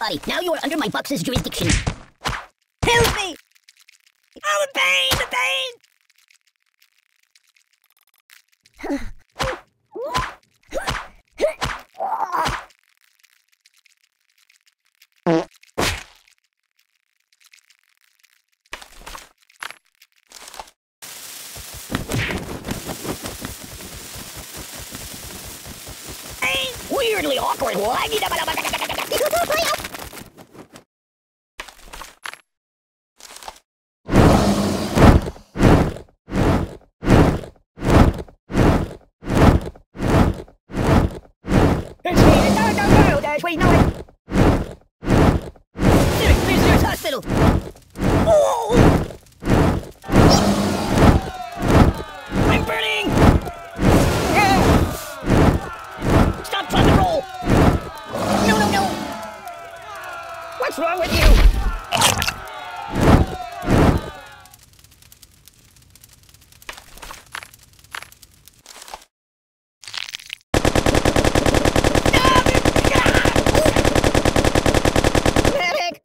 Buddy, now you are under my box's jurisdiction. Help me! Oh, the pain! The pain! Weirdly awkward. Wait, no, wait. There, there's Zeus Hospital. Oh! I'm burning. Stop, drop, and roll. No, no, no. What's wrong with you? Medic!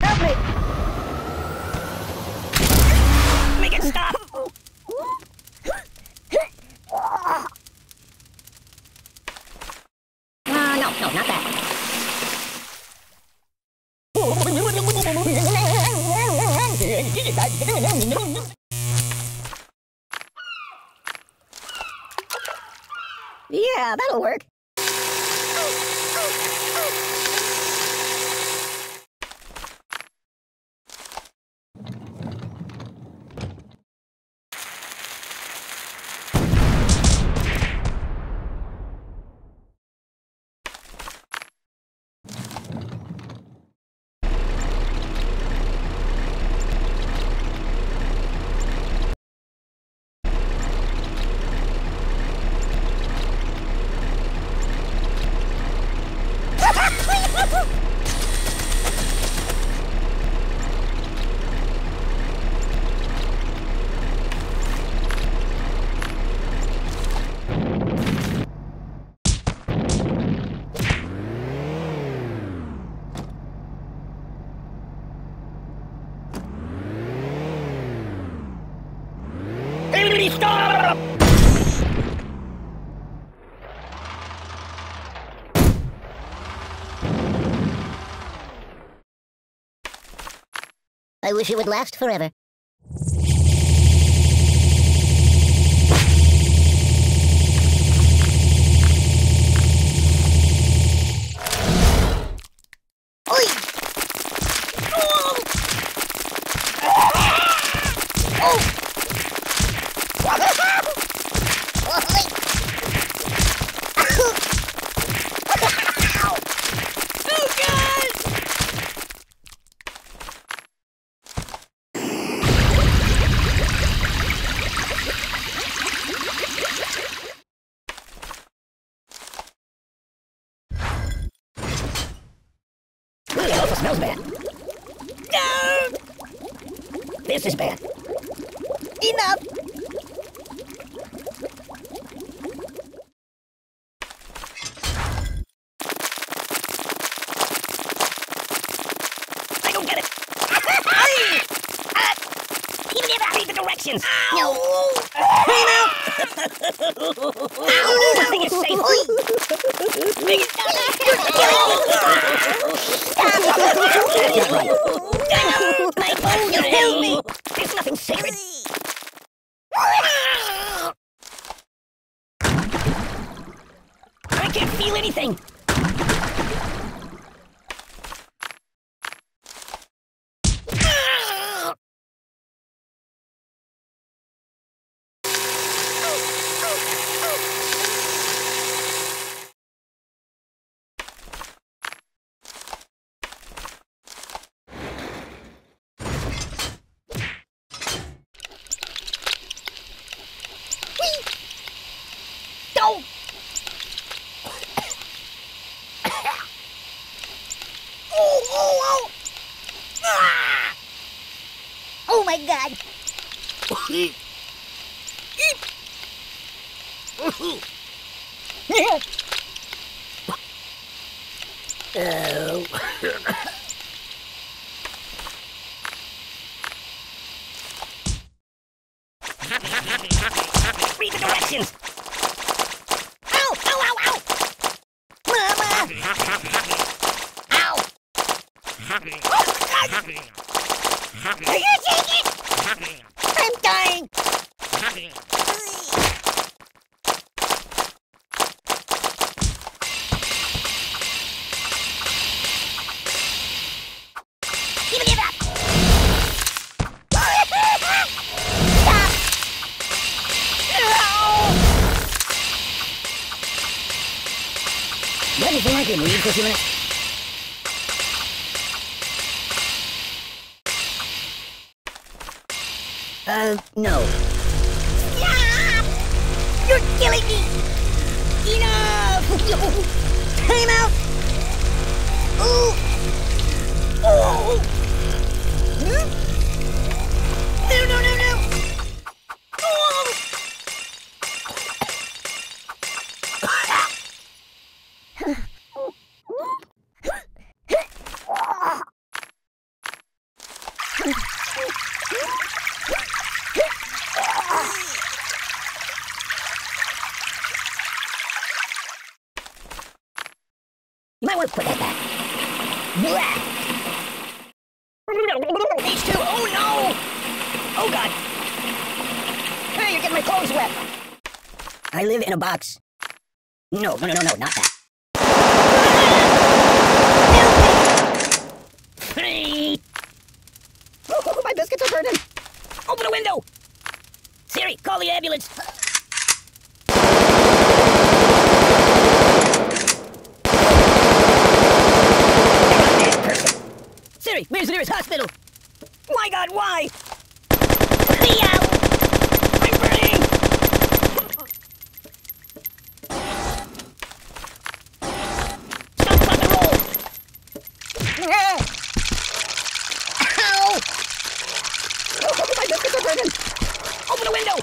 Help me! Make it stop. Ah, no, no, not that. Yeah, that'll work. I wish it would last forever. Oi! Oh, God! Ooh, it also smells bad. No! This is bad. Enough! I don't get it. Ah! You never read the directions. No! The thing is safe. Make it stop. You're right. My phone, you help me. There's nothing sacred. I can't feel anything. Don't. Oh, oh, oh! Ah! Oh my god! Oh. Read the directions. Ow! Ow! Ow! Ow! Mama! Ow! Are you taking it? I'm dying. Give it, give it up! What if I can leave for a few minutes? Uh, no. Yeah! You're killing me! Enough! Time out! Ooh! Oh! Hmm? No, no, no! Might want to put that back. H2, oh no! Oh god! Hey, you're getting my clothes wet! I live in a box. No, no, no, no, no, not that. Hey! Oh, my biscuits are burning! Open a window! Siri, call the ambulance! Where's the nearest hospital? My god, why? Leo! I'm burning! Stop, stop, and roll! Ow! Oh, my biscuits are burning! Open the window!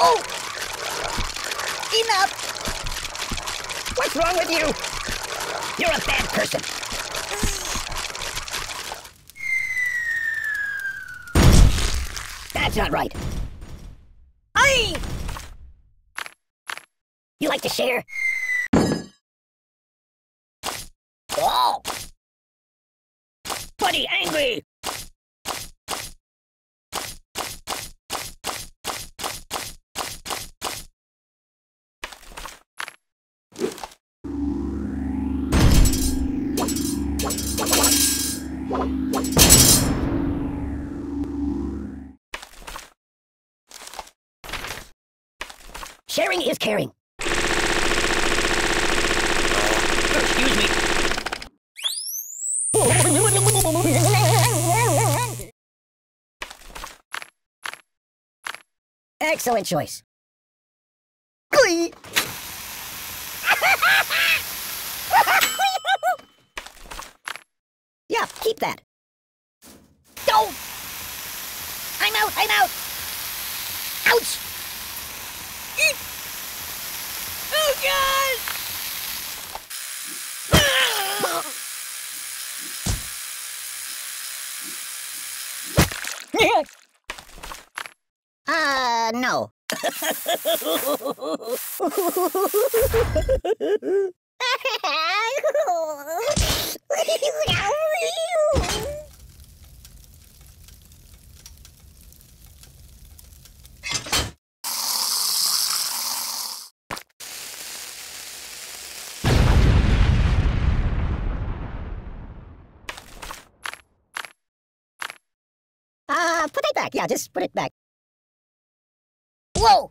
Oh! Enough! What's wrong with you? You're a bad person. That's not right. I You like to share? Oh! Buddy, angry! Sharing is caring. Excuse me. Excellent choice. Glee! Yeah, keep that. Don't! I'm out, I'm out! Ouch! Eep. Oh god! Uh, no. Uh, put it back. Yeah, just put it back. Whoa!